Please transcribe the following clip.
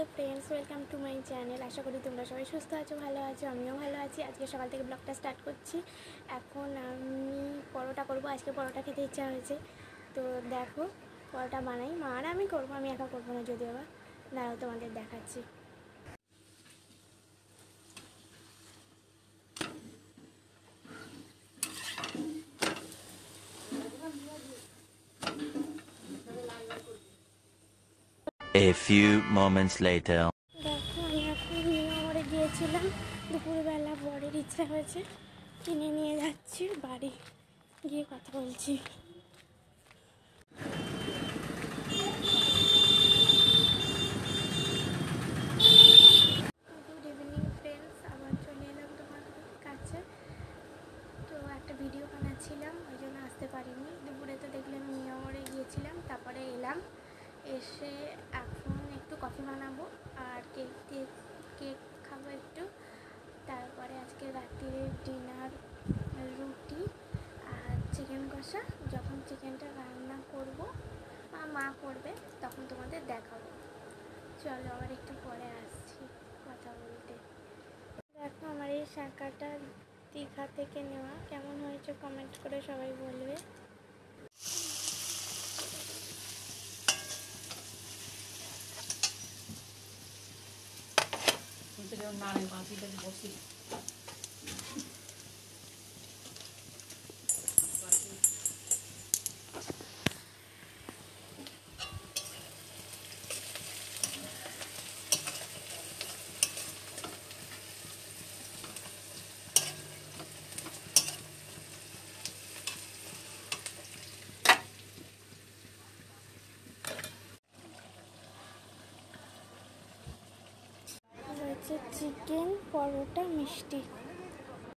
Hello friends welcome to my channel আশা করি তোমরা সবাই সুস্থ আছো, ভালো আছো, আমিও ভালো আছি। আজকে সকাল থেকে ব্লগটা স্টার্ট করছি। এখন আমি পরোটা করব। আজকে পরোটা খেতে ইচ্ছা হয়েছে। তো দেখো, পরোটা বানাই। মা আর আমি করব, আমি একা করব না, যদিও বা। দাঁড়াও তোমাদের দেখাচ্ছি। A few moments later. দেখো, আমি এখন নিয়ে গিয়েছিলাম। দুপুরবেলা বরের ইচ্ছা হয়েছে, কিনে নিয়ে যাচ্ছি, বাড়ি গিয়ে কথা বলছি। ভিডিও বানাচ্ছিলাম, ওই জন্য আসতে পারিনি। দুপুরে তো দেখলাম নিয়মরে গিয়েছিলাম, তারপরে এলাম। এসে এখন একটু কফি বানাবো আর কেক দিয়ে কেক খাব একটু। তারপরে আজকে রাত্রিরে ডিনার রুটি আর চিকেন কষা। যখন চিকেনটা রান্না করব, মা করবে, তখন তোমাদের দেখাবো। চলো আবার একটু পরে আসছি কথা বলতে। দেখো আমার এই শাঁখাটা দীঘা থেকে নেওয়া। কেমন হয়েছে কমেন্ট করে সবাই বলবে। 这个拿来吧，这 mario. চিকেন পরোটা মিষ্টি।